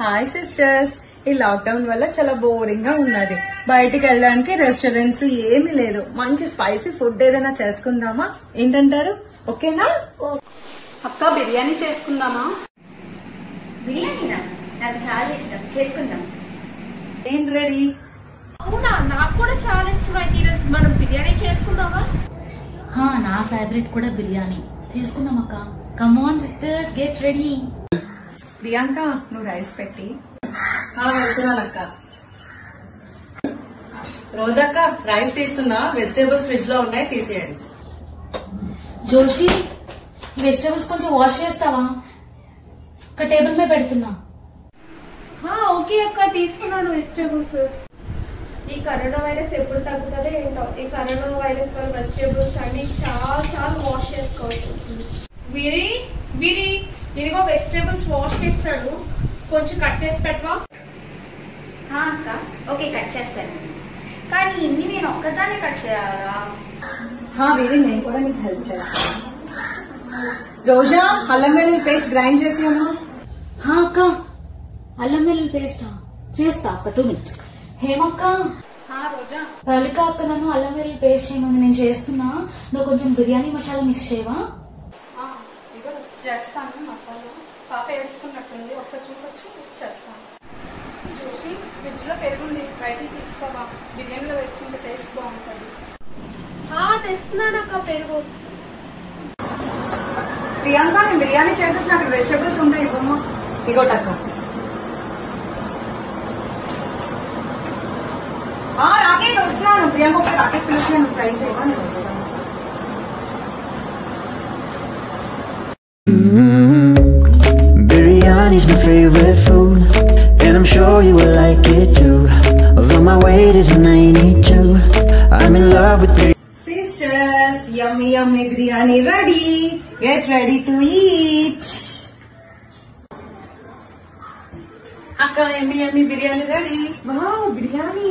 Hi sisters ఈ lockdown వల్ల చాలా బోరింగ్గా ఉన్నది. బయటికి వెళ్ళడానికి రెస్టారెంట్స్ ఏమీ లేదు. మంచి స్పైసీ ఫుడ్ ఏదైనా చేసుకుందామా? ఏంటంటారు? ఓకేనా? అక్క బిర్యానీ చేసుకుందామా? బిర్యానీనా? నాకు చాలా ఇష్టం. చేసుకుందాం. ఏంటి రెడీ అవునా? నాకు కూడా చాలా ఇష్టం. అయితే ఈరోజు మనం బిర్యానీ చేసుకుందామా? హా నా ఫేవరెట్ కూడా బిర్యానీ. తీసుకుందాం అక్క. Come on sisters get ready Priyanka నువ్వు రైస్ పెట్టి. వెళ్తున్నాను అక్క రోజక్క రైస్ తీస్తున్నా. వెజిటేబుల్స్ ఫ్రిడ్జ్లో ఉన్నాయి తీసేయండి. జోషి వెజిటేబుల్స్ కొంచెం వాష్ చేస్తావా? ఒక టేబుల్ మీద పెడుతున్నా. ఆ, ఓకే అక్క తీసుకున్నాను వెజిటేబుల్స్. ఈ కరోనా వైరస్ ఎప్పుడు తగ్గుతుందో ఏంటో ఈ కరోనా వైరస్ వల్ల వెజిటేబుల్స్ అన్ని చాలా సార్లు వాష్ చేసుకోవాల్సి వస్తుంది. విరి విరి. ఇదిగో వెజిటేబుల్స్ వాష్ చేస్తాను. కొంచెం కట్ చేసి పెట్టవా హా అక్క. ఓకే కట్ చేస్తాను. కానీ ఇన్ని నేను ఒక్కదాన్ని కట్ చేయాలా? వీరి నేను కూడా నీకు హెల్ప్ చేస్తాను. రోజా అల్లం వెల్లుల్లి పేస్ట్ గ్రైండ్ చేసి అమ్మా అక్క. అల్లం వెల్లుల్లి పేస్టా చేస్తా అక్క టూ మినిట్స్ హేమక్క. రోజా. ప్రలిక అక్క నన్ను అల్లం వెల్లుల్లి పేస్ట్ చేయమంది నేను చేస్తున్నా. నువ్వు కొంచెం బిర్యానీ మసాలా మిక్స్ చేయవా? చేస్తాను మసాలా. పాప ఏడుచుకున్నట్టుంది ఒకసారి చూసొచ్చి చేస్తాను. చూసి ఫ్రిడ్జ్లో పెరుగుంది. బయటికి తీసుకోవా. బిర్యానీలో వేసుకుంటే టేస్ట్ బాగుంటుంది. ఆ, తెస్తున్నాను అక్క పెరుగు. ప్రియాంక నేను బిర్యానీ చేసేసి నాకు వెజిటేబుల్స్ ఉంటాయి ఇవ్వమ్మా. ఇగోటక్క రాకేట్ వస్తున్నాను. ప్రియాంక ఒకసారి రాకేట్ పిలిచినాను ట్రై చేయవా? -hmm. Biryani's my favorite food And I'm sure you will like it too. Although my weight is 92 I'm in love with biryani. Sisters, yummy yummy biryani ready. Get ready to eat. Akka yummy yummy biryani ready. Wow, biryani.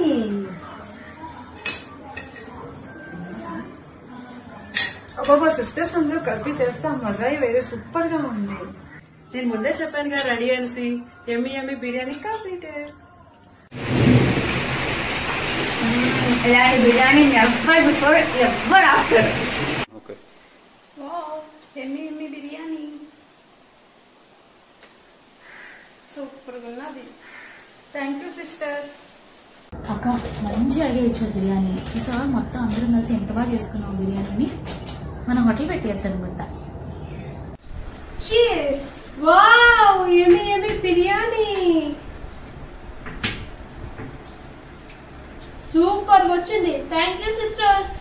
ఒక్కొక్క sisters అందరూ కలిపి చేస్తాం మజా వేరే సూపర్గా ఉంది నేను ముందే చెప్పాను కదా రెడీ అనేసి యమ్మీ యమ్మీ బిర్యానీ కంప్లీటెడ్ ఇలాంటి బిర్యానీ ఎవ్వరు బిఫోర్ ఎవ్వరు ఆఫ్టర్ ఎన్ని ఎన్ని బిర్యానీ సూపర్గా ఉన్నది థ్యాంక్ యూ సిస్టర్స్ అక్క మంచి ఐడియా ఇచ్చారు బిర్యానీ. ఈసారి మొత్తం అందరం కలిసి ఎంత బాగా చేసుకున్నాం బిర్యానీని. మనం హోటల్ పెట్టేయచ్చు అనమాట cheese wow yummy yummy biryani super వచ్చింది thank you sisters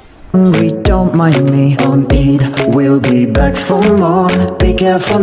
We don't mind me on Eid. We'll be back for more. Be careful.